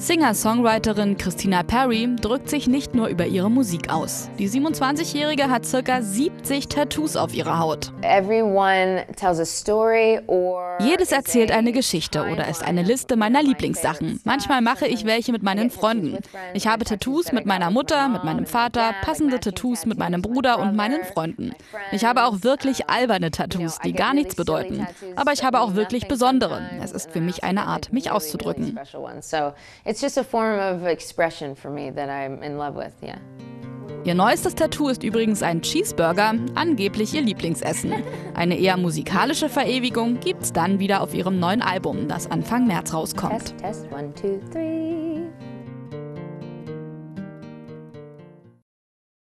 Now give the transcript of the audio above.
Singer-Songwriterin Christina Perry drückt sich nicht nur über ihre Musik aus. Die 27-Jährige hat ca. 70 Tattoos auf ihrer Haut. Jedes erzählt eine Geschichte oder ist eine Liste meiner Lieblingssachen. Manchmal mache ich welche mit meinen Freunden. Ich habe Tattoos mit meiner Mutter, mit meinem Vater, passende Tattoos mit meinem Bruder und meinen Freunden. Ich habe auch wirklich alberne Tattoos, die gar nichts bedeuten. Aber ich habe auch wirklich besondere. Es ist für mich eine Art, mich auszudrücken it's just a form of expression for me that I'm in love with, yeah. Ihr neuestes Tattoo ist übrigens ein Cheeseburger, angeblich ihr Lieblingsessen. Eine eher musikalische Verewigung gibt's dann wieder auf ihrem neuen Album, das Anfang März rauskommt. Test, test, one, two,